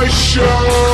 my show.